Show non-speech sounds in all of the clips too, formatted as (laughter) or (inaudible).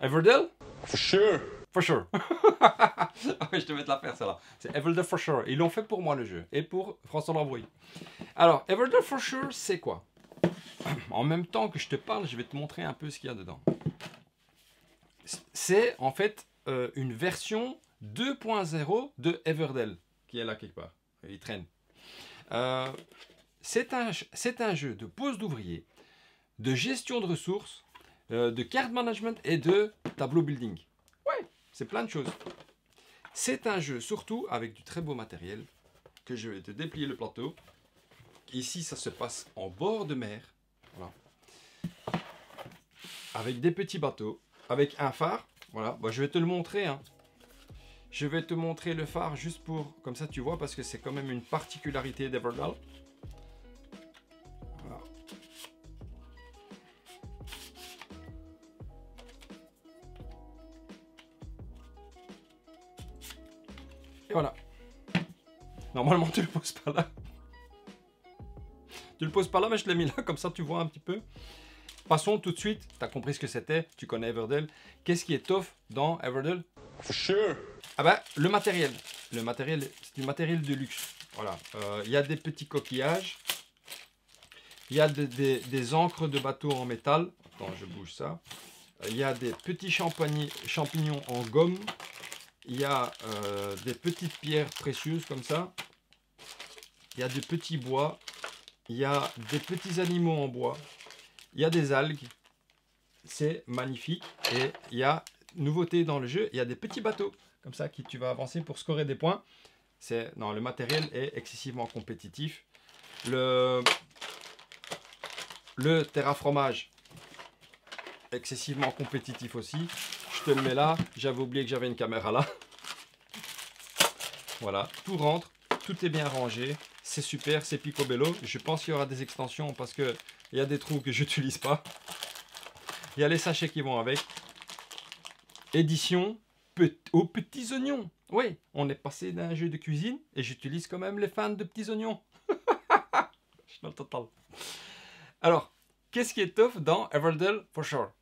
Everdell? For sure. For sure. (laughs) je devais te la faire, celle-là. C'est Everdell For sure. Ils l'ont fait pour moi, le jeu. Et pour François Lambrouille. Alors, Everdell For sure, c'est quoi? (clears throat) En même temps que je te parle, je vais te montrer un peu ce qu'il y a dedans. C'est en fait euh, une version 2.0 de Everdell qui est là quelque part. Il traîne. Euh, c'est un, un, jeu de pose d'ouvriers, de gestion de ressources, euh, de card management et de tableau building. Ouais, c'est plein de choses. C'est un jeu surtout avec du très beau matériel que je vais te déplier le plateau. Ici, ça se passe en bord de mer. Voilà. Avec des petits bateaux, avec un phare. Voilà, bah, je vais te le montrer. Hein. Je vais te montrer le phare juste pour, comme ça tu vois, parce que c'est quand même une particularité d'Everdell. Et (laughs) voilà. Normalement tu le poses pas là. Tu le poses pas là, mais je l'ai mis là, comme ça tu vois un petit peu. Passons tout de suite, tu as compris ce que c'était, tu connais Everdell. Qu'est-ce qui est tough dans Everdell? For sure. Ah bah, le matériel. Le matériel, c'est du matériel de luxe. Voilà. Euh, il y a des petits coquillages. Il y a des encres de bateau en métal. Attends, je bouge ça. Il y a des petits champignons en gomme. Il y a euh, des petites pierres précieuses comme ça. Il y a des petits bois. Il y a des petits animaux en bois. Il y a des algues. C'est magnifique. Et il y a, nouveauté dans le jeu, il y a des petits bateaux comme ça, qui tu vas avancer pour scorer des points. C'est non, le matériel est excessivement compétitif. Le le terrafromage excessivement compétitif aussi. Je te le mets là. J'avais oublié que j'avais une caméra là. Voilà, tout rentre, tout est bien rangé. C'est super, c'est picobello. Je pense qu'il y aura des extensions parce que il y a des trous que (laughs) j'utilise pas. Il y a les sachets qui vont avec. Édition aux petits oignons. Oui, on est passé d'un jeu de cuisine et j'utilise quand même les fans de petits oignons. (laughs) je suis. Alors, qu'est-ce qui est tough dans Everdell for sure?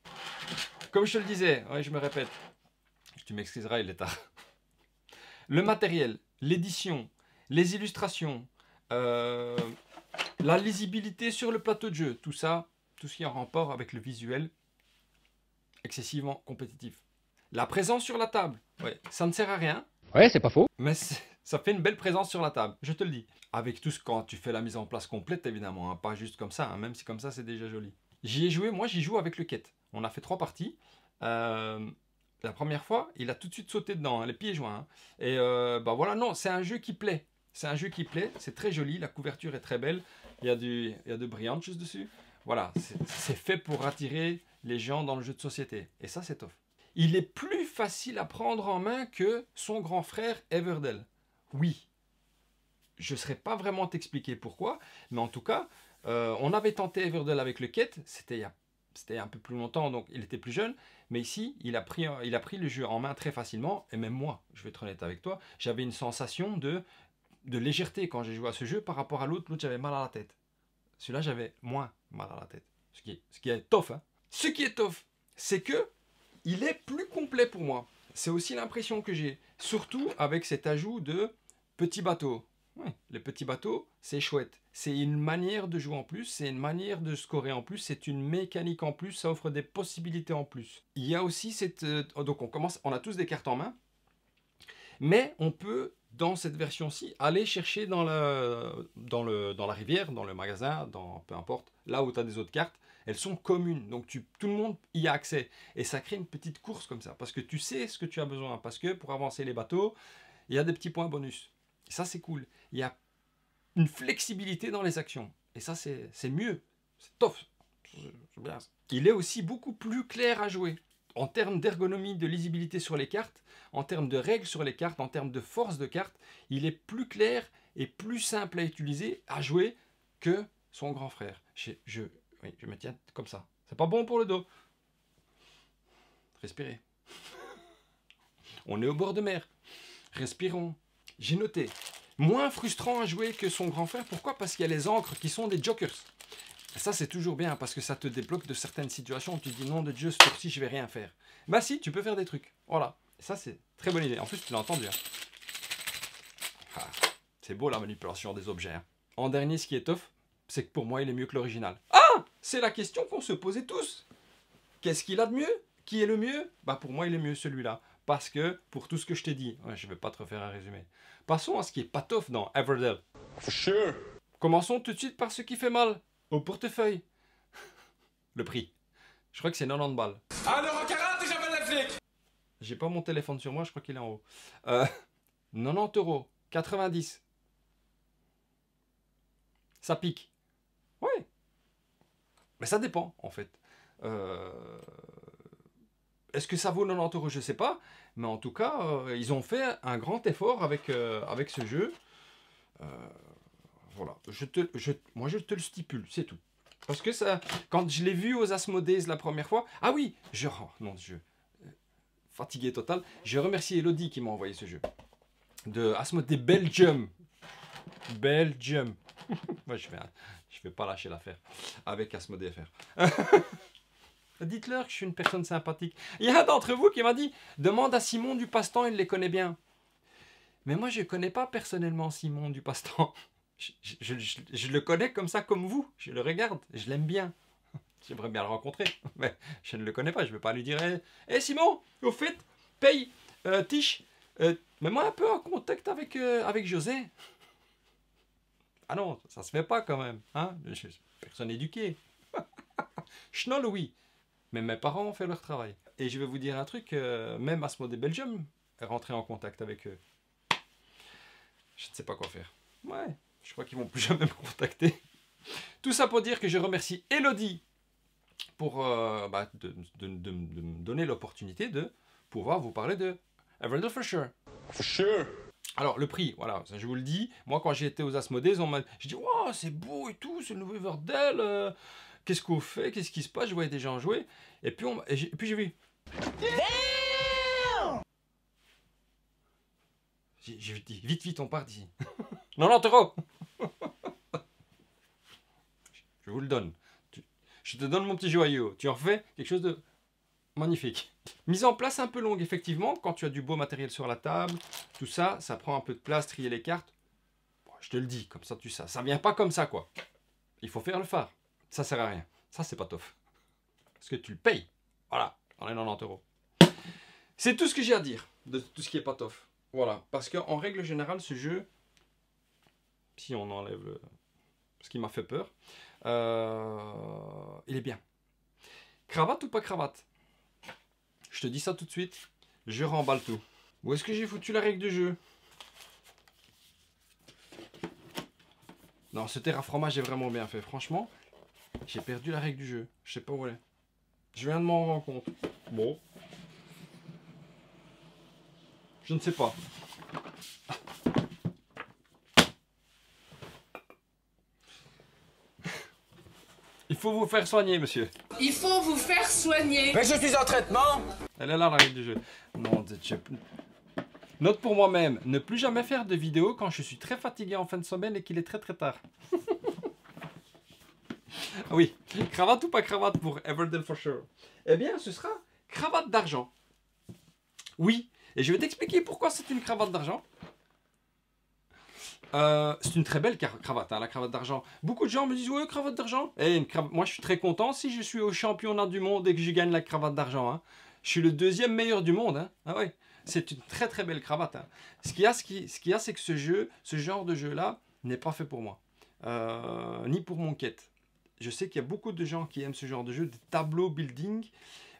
Comme je te le disais, je me répète, tu m'excuseras, il est tard. (laughs) Le matériel, l'édition, les illustrations, euh, la lisibilité sur le plateau de jeu, tout ça, tout ce qui est en rapport avec le visuel, excessivement compétitif. La présence sur la table, ouais, ça ne sert à rien. Ouais, c'est pas faux. Mais ça fait une belle présence sur la table, je te le dis. Avec tout ce quand tu fais la mise en place complète, évidemment, hein, pas juste comme ça, hein, même si comme ça c'est déjà joli. J'y ai joué, moi j'y joue avec le quête. On a fait trois parties. Euh, la première fois, il a tout de suite sauté dedans, hein, les pieds joints. Et euh, bah voilà, non, c'est un jeu qui plaît. C'est un jeu qui plaît, c'est très joli, la couverture est très belle. Il y a, du, il y a de brillantes juste dessus. Voilà, c'est fait pour attirer les gens dans le jeu de société. Et ça, c'est top il est plus facile à prendre en main que son grand frère Everdell. Oui. Je ne saurais pas vraiment t'expliquer pourquoi, mais en tout cas, euh, on avait tenté Everdell avec le quête, c'était c'était un peu plus longtemps, donc il était plus jeune, mais ici, il a, pris, il a pris le jeu en main très facilement, et même moi, je vais être honnête avec toi, j'avais une sensation de, de légèreté quand j'ai joué à ce jeu par rapport à l'autre, l'autre j'avais mal à la tête. Celui-là, j'avais moins mal à la tête. Ce qui est, ce qui est hein. Ce qui est tough, c'est que il est plus complet pour moi. C'est aussi l'impression que j'ai. Surtout avec cet ajout de petits les petits bateaux, c'est chouette. C'est une manière de jouer en plus, c'est une manière de scorer en plus, c'est une mécanique en plus, ça offre des possibilités en plus. Il y a aussi cette... Euh, donc on commence, on a tous des cartes en main, mais on peut, dans cette version-ci, aller chercher dans, dans, la rivière, dans le magasin, dans peu importe, là où tu as des autres cartes, elles sont communes. Donc tout le monde y a accès. Et ça crée une petite course comme ça. Parce que tu sais ce que tu as besoin. Parce que pour avancer les bateaux, il y a des petits points bonus. Ça, c'est cool. Il y a une flexibilité dans les actions. Et ça, c'est mieux. C'est top. Il est aussi beaucoup plus clair à jouer. En termes d'ergonomie, de lisibilité sur les cartes, en termes de règles sur les cartes, en termes de force de cartes, il est plus clair et plus simple à utiliser, à jouer que son grand frère. Je, je, je me tiens comme ça. C'est pas bon pour le dos. Respirez. (laughs) On est au bord de mer. Respirons. J'ai noté. Moins frustrant à jouer que son grand frère. Pourquoi? Parce qu'il y a les encres qui sont des jokers. Ça, c'est toujours bien parce que ça te débloque de certaines situations où tu dis non de Dieu, ce tour-ci, je vais rien faire. Bah si, tu peux faire des trucs. Voilà. Ça, c'est très bonne idée. En plus, tu l'as entendu. Hein. Ah, c'est beau la manipulation des objets. Hein. En dernier, ce qui est tough, c'est que pour moi, il est mieux que l'original. Ah C'est la question qu'on se posait tous. Qu'est-ce qu'il a de mieux? Qui est le mieux? Bah pour moi, il est mieux celui-là. Parce que, pour tout ce que je t'ai dit, je vais pas te refaire un résumé. Passons à ce qui est pas tough dans Everdell. For sure. Commençons tout de suite par ce qui fait mal. Au portefeuille. (laughs) Le prix. Je crois que c'est 90 balles. Ah, J'ai pas mon téléphone sur moi, je crois qu'il est en haut. Euh, (laughs) 90 euros. 90. Ça pique. Ouais. Mais ça dépend, en fait. Euh, est-ce que ça vaut 90 euros? Je sais pas. Mais en tout cas, euh, ils ont fait un grand effort avec, euh, ce jeu. voilà. Je te, moi, je te le stipule, c'est tout. Parce que ça, quand je l'ai vu aux Asmodees la première fois, ah oui, je, oh, non, je, fatigué total. Je remercie Elodie qui m'a envoyé ce jeu de Asmodee Belgium. Belgium. (laughs) Moi, je vais, je vais pas lâcher l'affaire avec Asmodee FR. (laughs) Dites-leur que je suis une personne sympathique. Il y a un d'entre vous qui m'a dit Demande à Simon du Passe-Temps, il les connaît bien. Mais moi, je ne connais pas personnellement Simon du Passe-Temps. (laughs) Je, le connais comme ça, comme vous. Je le regarde, je l'aime bien. (laughs) J'aimerais bien le rencontrer, (laughs) mais je ne le connais pas. Je ne vais pas lui dire Hé eh, Simon, au fait, paye, euh, Tiche, euh, mets-moi un peu en contact avec, euh, avec José. Ah non, ça se fait pas quand même. Hein Personne éduqué. Schnoll, oui. Mais mes parents ont fait leur travail. Et je vais vous dire un truc, euh, même Asmo de Belgium est rentré en contact avec eux. Je ne sais pas quoi faire. Ouais, je crois qu'ils vont plus (laughs) jamais me contacter. Tout ça pour dire que je remercie Elodie pour euh, bah, de, me donner l'opportunité de pouvoir vous parler de Everdell for sure. For sure. Alors, le prix, voilà, ça, je vous le dis. Moi, quand j'ai été aux Asmodees, on m'a dit Wow, c'est beau et tout, c'est le nouveau Everdell. Euh, qu'est-ce qu'on fait? Qu'est-ce qui se passe? Je voyais des gens jouer. Et puis, on, et puis j'ai vu. J'ai dit Vite, vite, on part d'ici. (laughs) 90 euros (laughs) Je vous le donne. Je te donne mon petit joyau. Tu en fais quelque chose de magnifique. Mise en place un peu longue, effectivement, quand tu as du beau matériel sur la table, tout ça, ça prend un peu de place, trier les cartes. je te le dis, comme ça tu sais. Ça vient pas comme ça, quoi. Il faut faire le phare. Ça sert à rien. Ça, c'est pas tof. Parce que tu le payes. Voilà, dans les 90 euros. C'est tout ce que j'ai à dire de tout ce qui est pas tof. Voilà, parce qu'en règle générale, ce jeu, si on enlève ce qui m'a fait peur, euh, il est bien. Cravate ou pas cravate? Je te dis ça tout de suite. Je remballe tout. Où est-ce que j'ai foutu la règle du jeu? Non, ce terraformage est vraiment bien fait. Franchement, j'ai perdu la règle du jeu. Je sais pas où elle est. Je viens de m'en rendre compte. Bon. Je ne sais pas. (laughs) Il faut vous faire soigner, monsieur. Il faut vous faire soigner. Mais je suis en traitement. Elle est là la règle du jeu. Non, Note pour moi-même, ne plus jamais faire de vidéos quand je suis très fatigué en fin de semaine et qu'il est très très tard. (laughs) (laughs) oui, cravate ou pas cravate pour Everdell for sure? Eh bien, ce sera cravate d'argent. Oui, et je vais t'expliquer pourquoi c'est une cravate d'argent. Euh, c'est une très belle cravate, hein, la cravate d'argent. Beaucoup de gens me disent, ouais, cravate d'argent. Et eh, moi, je suis très content si je suis au championnat du monde et que je gagne la cravate d'argent. Hein. Je suis le deuxième meilleur du monde. Hein. Ah c'est une très très belle cravate. Hein. Ce qu'il y a, c'est que ce jeu, ce genre de jeu-là, n'est pas fait pour moi, euh, ni pour mon quête. Je sais qu'il y a beaucoup de gens qui aiment ce genre de jeu, des tableaux building.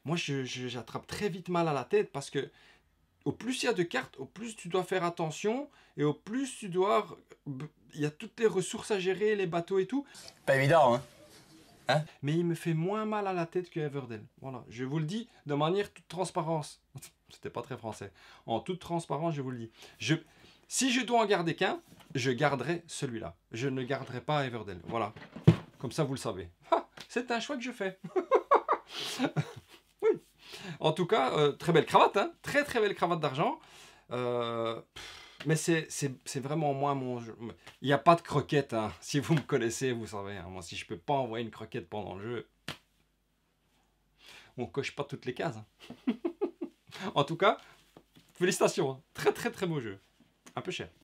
Moi, j'attrape très vite mal à la tête parce que au plus il y a de cartes, au plus tu dois faire attention et au plus tu dois. Il y a toutes les ressources à gérer, les bateaux et tout. Pas évident, hein, hein? Mais il me fait moins mal à la tête que Everdell. Voilà, je vous le dis de manière toute transparence. (laughs) C'était pas très français. En toute transparence, je vous le dis. Je, si je dois en garder qu'un, je garderai celui-là. Je ne garderai pas Everdell. Voilà. Comme ça, vous le savez. (laughs) C'est un choix que je fais. (laughs) En tout cas, euh, très belle cravate, hein très très belle cravate d'argent. Euh, Mais c'est- vraiment moi mon jeu. Il n'y a pas de croquette. hein. Si vous me connaissez, vous savez. hein. Moi, si je peux pas envoyer une croquette pendant le jeu, on coche pas toutes les cases. hein. (laughs) en tout cas, félicitations. Très très très beau jeu. Un peu cher.